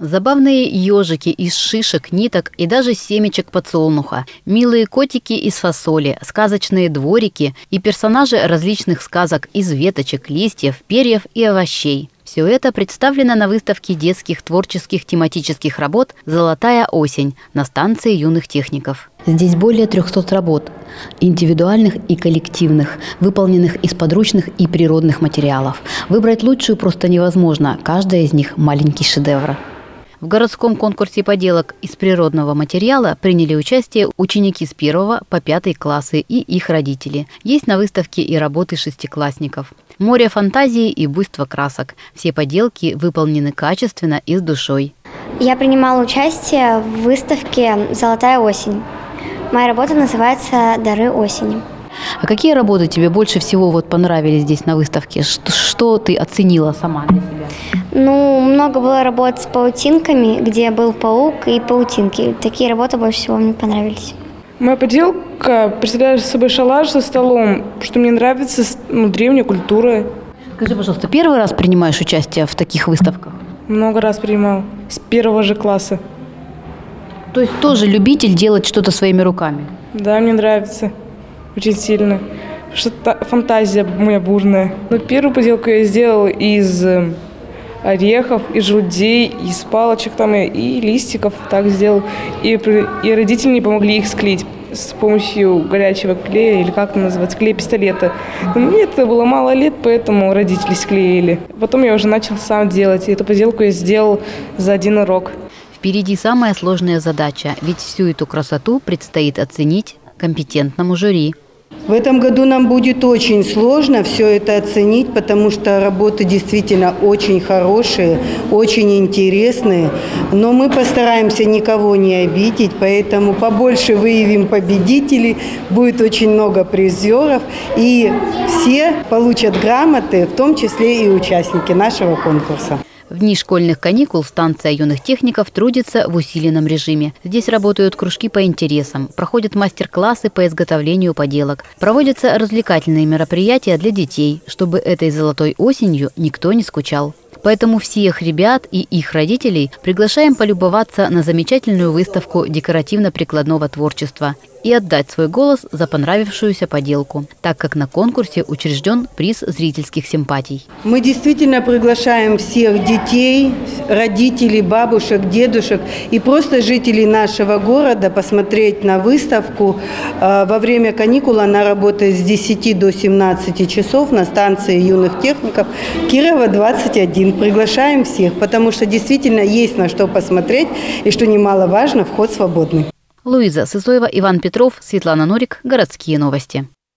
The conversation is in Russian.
Забавные ежики из шишек, ниток и даже семечек подсолнуха, милые котики из фасоли, сказочные дворики и персонажи различных сказок из веточек, листьев, перьев и овощей. Все это представлено на выставке детских творческих тематических работ «Золотая осень» на станции юных техников. Здесь более 300 работ, индивидуальных и коллективных, выполненных из подручных и природных материалов. Выбрать лучшую просто невозможно, каждая из них – маленький шедевр. В городском конкурсе поделок из природного материала приняли участие ученики с первого по пятый классы и их родители. Есть на выставке и работы шестиклассников. Море фантазии и буйство красок. Все поделки выполнены качественно и с душой. Я принимала участие в выставке «Золотая осень». Моя работа называется «Дары осени». А какие работы тебе больше всего вот понравились здесь на выставке? Что, что ты оценила сама для себя? Ну, много было работ с паутинками, где был паук и паутинки. Такие работы больше всего мне понравились. Моя поделка представляет собой шалаш со столом, что мне нравится ну, древняя культура. Скажи, пожалуйста, первый раз принимаешь участие в таких выставках? Много раз принимал, с первого же класса. То есть тоже любитель делать что-то своими руками? Да, мне нравится очень сильно. Что-то фантазия моя бурная. Но первую поделку я сделала из э, орехов, из желудей, из палочек там и, и листиков так сделал. И, и родители мне помогли их склеить с помощью горячего клея, или как это называется, клея пистолета. Мне это было мало лет, поэтому родители склеили. Потом я уже начал сам делать, и эту поделку я сделал за один урок. Впереди самая сложная задача, ведь всю эту красоту предстоит оценить компетентному жюри. В этом году нам будет очень сложно все это оценить, потому что работы действительно очень хорошие, очень интересные. Но мы постараемся никого не обидеть, поэтому побольше выявим победителей, будет очень много призеров, и все получат грамоты, в том числе и участники нашего конкурса. В дни школьных каникул станция юных техников трудится в усиленном режиме. Здесь работают кружки по интересам, проходят мастер-классы по изготовлению поделок, проводятся развлекательные мероприятия для детей, чтобы этой золотой осенью никто не скучал. Поэтому всех ребят и их родителей приглашаем полюбоваться на замечательную выставку декоративно-прикладного творчества и отдать свой голос за понравившуюся поделку, так как на конкурсе учрежден приз зрительских симпатий. Мы действительно приглашаем всех детей, родителей, бабушек, дедушек и просто жителей нашего города посмотреть на выставку. А, во время каникул она работает с 10 до 17 часов на станции юных техников Кирова 21. Приглашаем всех, потому что действительно есть на что посмотреть и, что немаловажно, вход свободный. Луиза Сысоева, Иван Петров, Светлана Нурик. Городские новости.